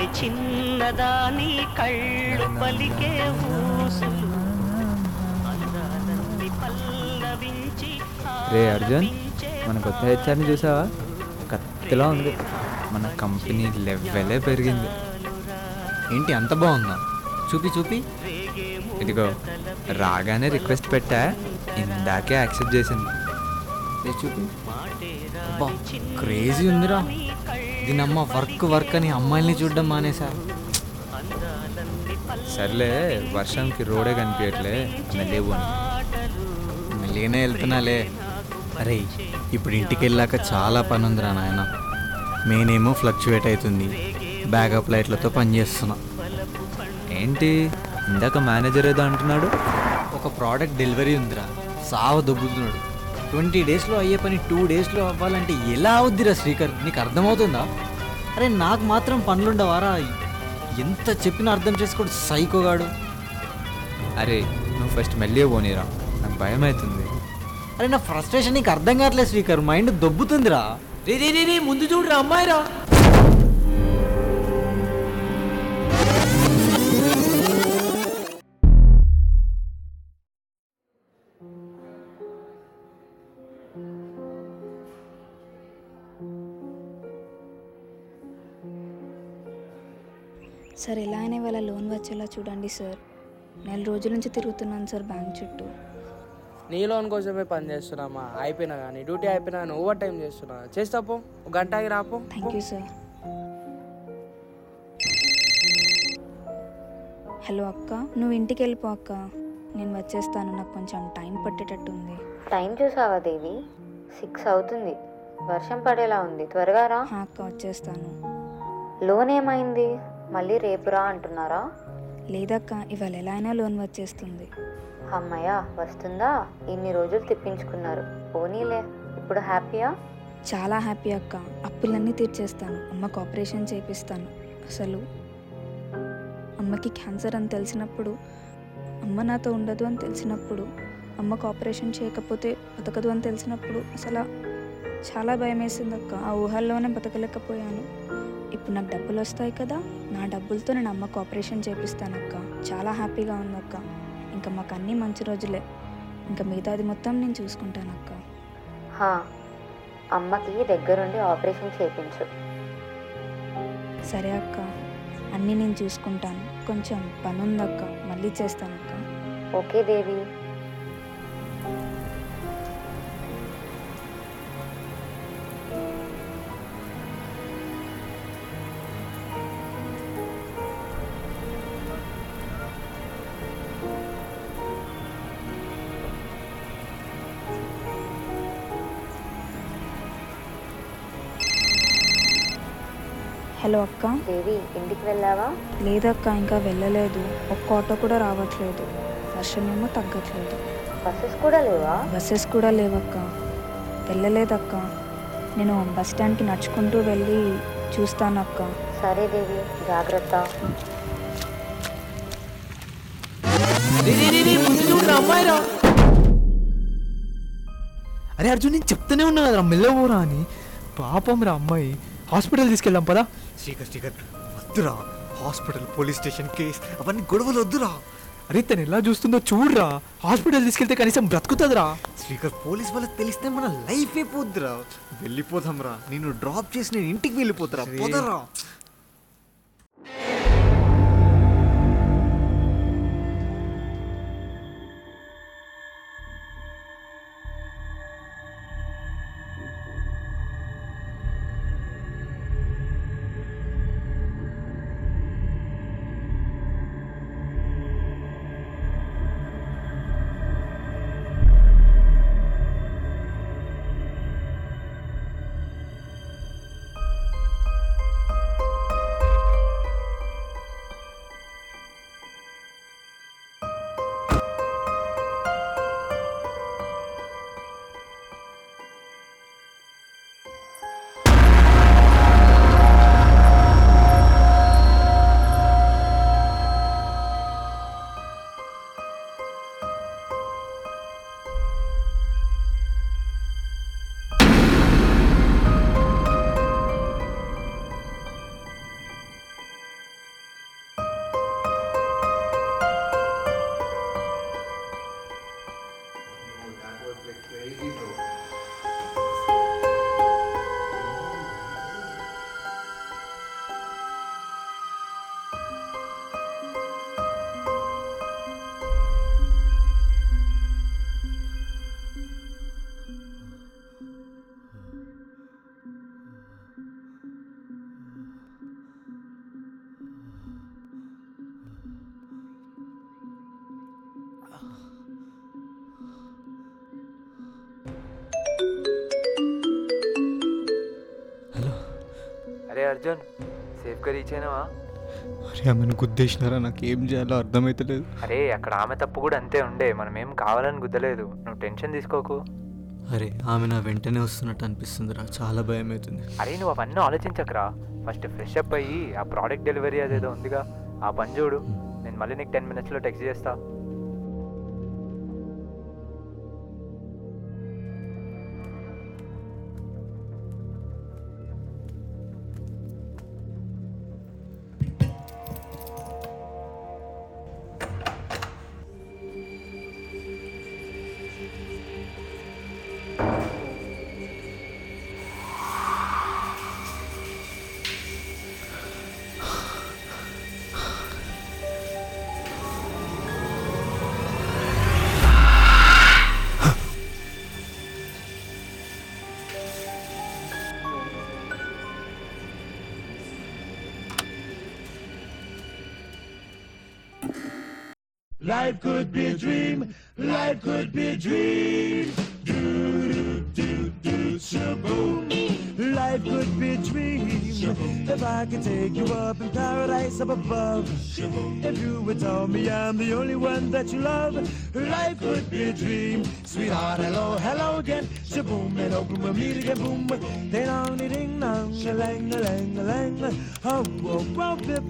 చిన్నదాని కళ్ళు పలికే ఊసులు. అందాలన్నీ పల్లవించి రే అర్జున్ మన కొత్త హెచ్ఆర్ని చూసావా? కత్తిలా ఉంది మన కంపెనీ లెవెలే పెరిగింది. ఏంటి అంత బాగుందా? చూపి చూపి. ఇదిగో రాగానే రిక్వెస్ట్ పెట్టా. ఇందాకే యాక్సెప్ట్ చేసింది. చూపి. క్రేజీ ఉందిరా. దీని అమ్మ వర్క్ వర్క్ అని అమ్మాయిల్ని చూడడం మానేసా. సర్లే వర్షంకి రోడే కనిపించట్లే మెల్లేవు అని. మెల్లిగానే వెళ్తున్నాలే. అరే ఇప్పుడు ఇంటికి వెళ్ళాక చాలా పని ఉందిరా నాయన. మెయిన్ ఏమో ఫ్లక్చువేట్ అవుతుంది. బ్యాకప్ లైట్లతో పనిచేస్తున్నా ఏంటి? ఇందాక మేనేజర్ ఏదో అంటున్నాడు. ఒక ప్రోడక్ట్ డెలివరీ ఉందిరా. సావ దొబ్బుతున్నాడు. ట్వంటీ డేస్లో అయ్యే పని టూ డేస్లో అవ్వాలంటే ఎలా అవుద్దిరా శ్రీకర్? నీకు అర్థమవుతుందా? అరే నాకు మాత్రం పనులుండవారా? ఎంత చెప్పినా అర్థం చేసుకోడు సైకోగాడు అరే నువ్వు ఫస్ట్ మెల్లిగా పోనీరా. నాకు భయం అవుతుంది అరే నా ఫ్రస్ట్రేషన్ నీకు అర్థం కావట్లేదు శ్రీకర్. మైండ్ దొబ్బుతుందిరా. రే రే ముందు చూడరా అమ్మాయిరా. సార్ ఎలా అయినా వాళ్ళ లోన్ వచ్చేలా చూడండి సార్. నెల రోజుల నుంచి తిరుగుతున్నాను సార్ బ్యాంక్ చుట్టూ. నీ లోన్ కోసమే పని చేస్తున్నామా? అయిపోయినా కానీ డ్యూటీ అయిపోయినా కానీ ఓవర్ టైం చేస్తున్నా చేస్తా పో ఒక గంట ఆగి రాపో థ్యాంక్ యూ సార్ హలో అక్క. నువ్వు ఇంటికి వెళ్ళిపో అక్క. నేను వచ్చేస్తాను నాకు కొంచెం టైం పట్టేటట్టు ఉంది టైం చూసావా దేవి? సిక్స్ అవుతుంది. వర్షం పడేలా ఉంది. త్వరగా రా. హా, అక్క వచ్చేస్తాను. లోన్ ఏమైంది? మళ్ళీ రేపు రా అంటున్నారా? లేదక్క ఇవాళ ఎలా అయినా లోన్ వచ్చేస్తుంది. అమ్మయ్య వస్తుందా? ఇన్ని రోజులు తిప్పించుకున్నారు. పోనీలే ఇప్పుడు హ్యాపీయా? చాలా హ్యాపీ అక్క. అప్పులన్నీ తీర్చేస్తాను. అమ్మకు ఆపరేషన్ చేపిస్తాను. అసలు అమ్మకి క్యాన్సర్ అని తెలిసినప్పుడు అమ్మ నాతో ఉండదు అని తెలిసినప్పుడు అమ్మకు ఆపరేషన్ చేయకపోతే బతకదు అని తెలిసినప్పుడు అసలు చాలా భయం వేసింది అక్క. ఆ ఊహల్లోనే బతకలేకపోయాను. ఇప్పుడు నాకు డబ్బులు వస్తాయి కదా నా డబ్బులతో నేను అమ్మకు ఆపరేషన్ చేపిస్తాను అక్క చాలా హ్యాపీగా ఉంది అక్క ఇంకా మాకు అన్నీ మంచి రోజులే. ఇంకా మిగతాది మొత్తం నేను చూసుకుంటాను అక్క హా అమ్మకి దగ్గరుండి ఆపరేషన్ చేయించు సరే అక్క. అన్నీ నేను చూసుకుంటాను. కొంచెం పని ఉందక్క మళ్ళీ చేస్తాను అక్క ఓకే దేవి. హలో అక్క. దేవి ఇంటికి వెళ్ళావా? లేదక్క ఇంకా వెళ్ళలేదు. ఒక్క ఆటో కూడా రావట్లేదు. వర్షమేమో తగ్గట్లేదు. బస్సెస్ కూడా లేవా? బస్సెస్ కూడా లేవక్క. వెళ్ళలేదక్క. నేను బస్ స్టాండ్కి నడుచుకుంటూ వెళ్ళి చూస్తానక్క. సరే దేవి జాగ్రత్త. అరే అర్జున్ నేను చెప్తూనే ఉన్నా కదరా మెల్లవోరా అని. పాపం రా అమ్మాయి. హాస్పిటల్ తీసుకెళ్దాం పదా. శ్రీకర్ శ్రీకర్ వద్దురా హాస్పిటల్ పోలీస్ స్టేషన్ కేస్ అవన్నీ గొడవలు వద్దురా. అరే తను ఎలా చూస్తుందో చూడరా. హాస్పిటల్ తీసుకెళ్తే కనీసం బ్రతుకుతుందిరా. శ్రీకర్ పోలీస్ వాళ్ళకి తెలిస్తే మన లైఫ్ అయిపోద్దిరా వెళ్ళిపోదాంరా. నేను డ్రాప్ చేసి నేను ఇంటికి వెళ్ళిపోతారా పోదరా. సేఫ్గా రీచ్ అయినావా? అరే ఆమెను గుద్దేసినారా? నాకు ఏం చేయాలో అర్థమవుతలేదు అరే అక్కడ ఆమె తప్పు కూడా అంతే ఉండే. మనం ఏం కావాలని గుద్దలేదు. నువ్వు టెన్షన్ తీసుకోకు. అరే ఆమె నా వెంటనే వస్తున్నట్టు అనిపిస్తుందిరా చాలా భయం అవుతుంది అరే నువ్వు అవన్నీ ఆలోచించకరా. ఫస్ట్ ఫ్రెష్ అప్ అయ్యి ఆ ప్రోడక్ట్ డెలివరీ అదేదో ఉందిగా. ఆ పని చూడు. నేను మళ్ళీ నీకు టెన్ మినిట్స్లో టెక్స్ట్ చేస్తా. Life could be a dream. Life could be a dream. Do do do do shaboom. Life could be a dream. If I could take you up paradise up above. If you would tell me I'm the only one that you love. Life could be a dream. Sweetheart, hello, hello again. Shaboom and open we'll meet again. Boom. Ding dong, ding dong, a lang, a lang, a lang. Oh, oh, oh, bip.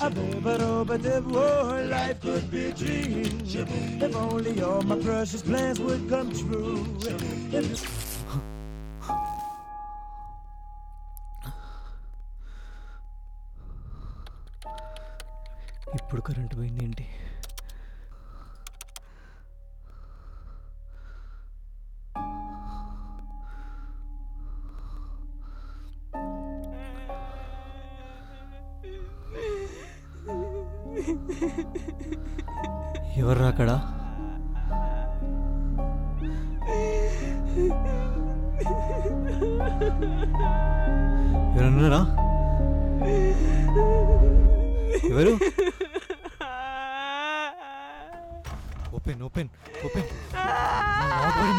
A bip, a do, ba dip. Oh, life could be a dream. If only all my precious plans would come true. If ఇప్పుడు current పోయింది ఏంటి ఎవర్రా అక్కడ? ఎవరన్నారా? ఎవరు? Open open open.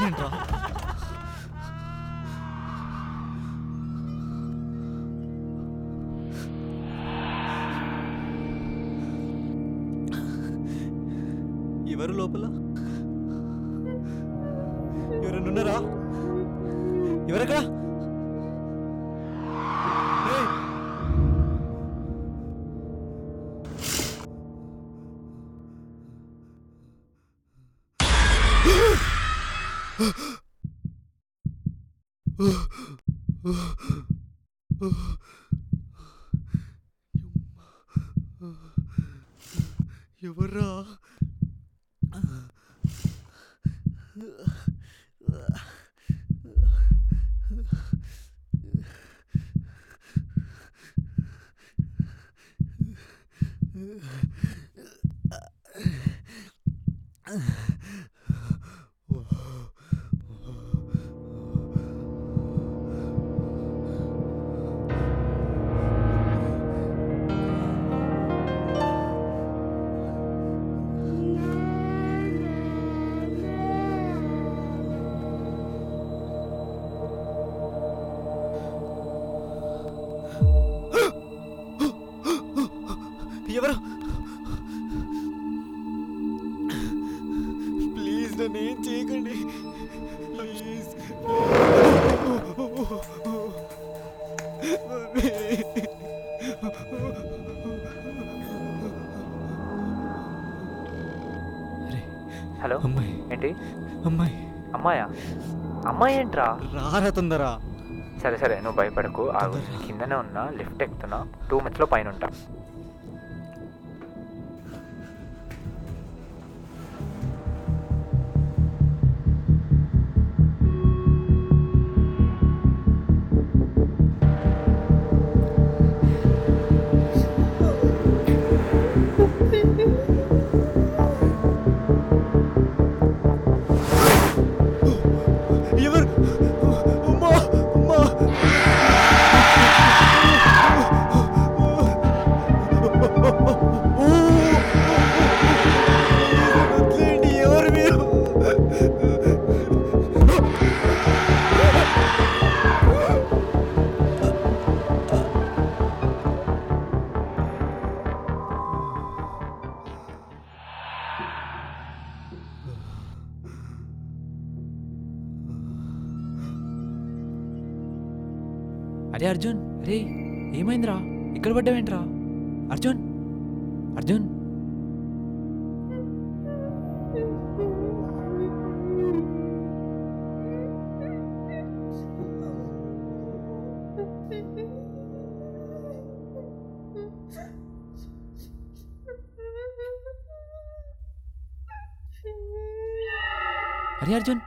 ఏంట్రా ఎవరు లోపల? ఎవరన్నున్నారా ఎవరక్కడ? ఎవర్రా Ugh. హలో. అమ్మాయి. ఏంటి? అమ్మాయి. అమ్మాయా? అమ్మాయి ఏంట్రా? రారా తొందరా సరే సరే నువ్వు భయపడకు. ఆగు కిందనే ఉన్నా లిఫ్ట్ ఎక్కుతున్నా. టూ మినిట్స్లో పైన ఉంటా. ఎవరు అరే అర్జున్ అరే ఏమైందిరా? ఇక్కడ పడ్డావేంట్రా? అర్జున్ అర్జున్. అరే అర్జున్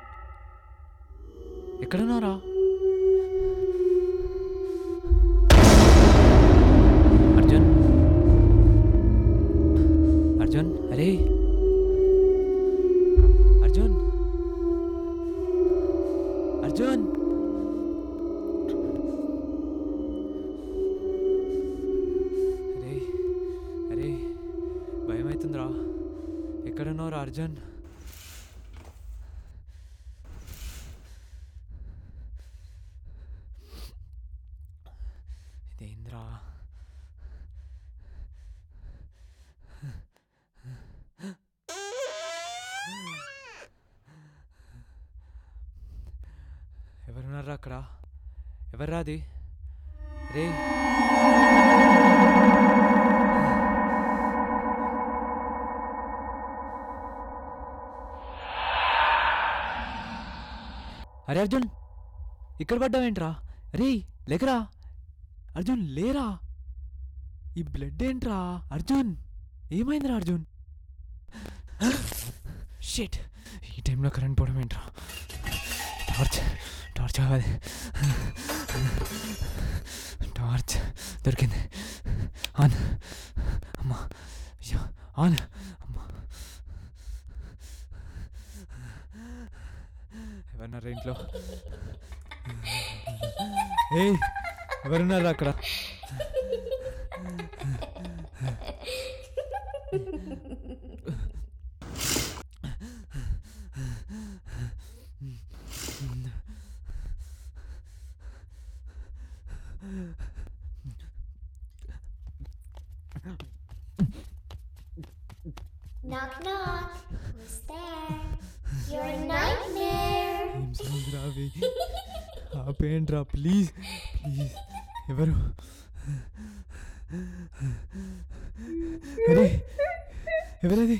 ఎవర్రా అక్కడ ఎవర్రా అది రే! అరే అర్జున్! ఇక్కడ పడ్డావేంట్రా? రే! లేకరా! అర్జున్ లేరా? ఈ బ్లడ్ ఏంట్రా? అర్జున్! ఏమైందిరా అర్జున్? షిట్! ఈ టైంలో కరెంట్ పోవడం ఏంట్రా? టార్చ్! టార్చ్ కావాలి టార్చ్ దొరికింది ఆన్ అమ్మా అయ్యో ఆన్ అమ్మా ఎవరున్నారా ఇంట్లో? ఏ ఎవరున్నారు అక్కడ? Knock knock. Who's there? You're a nightmare. ఏం సౌండ్ రావి ఆపేయండిరా ప్లీజ్ ప్లీజ్ ఎవరు అరే ఎవరది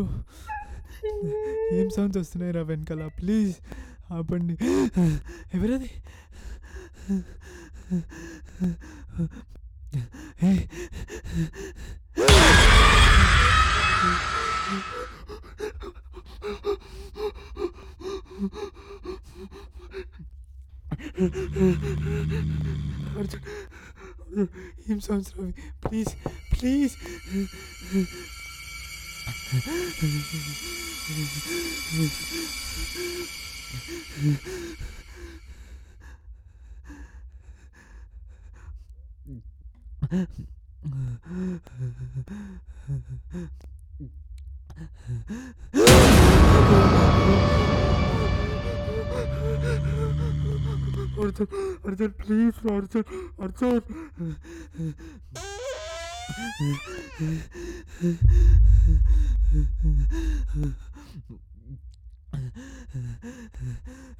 ఎవరు ఏం సౌండ్స్ వస్తున్నాయి రా వెనకాల? ప్లీజ్ ఆపండి. ఎవరది? అర్జున్ ఏం sounds Ravi please please. Arjun Arjun please Arjun Arjun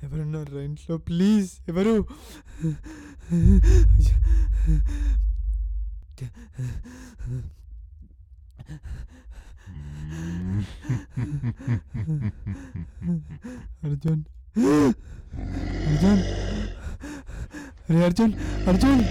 ఎవరున్నారా ఇంట్లో ప్లీజ్ ఎవరు? అర్జున్. అర్జున్. అరే Arjun Arjun.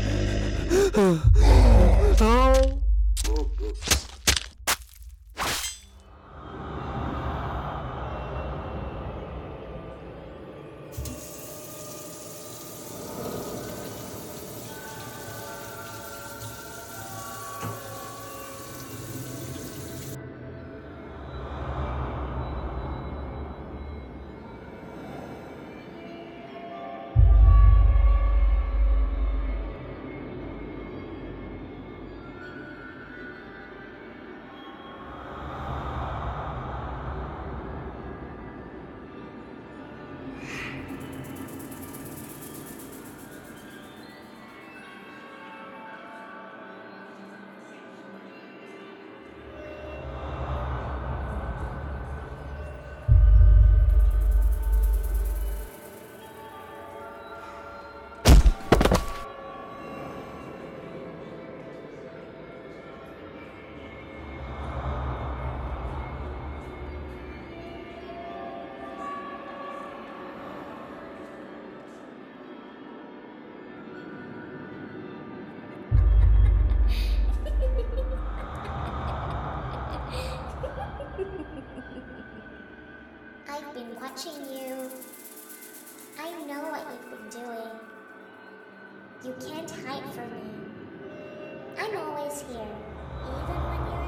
Watching you. I know what you've been doing. You can't hide from me. I'm always here, even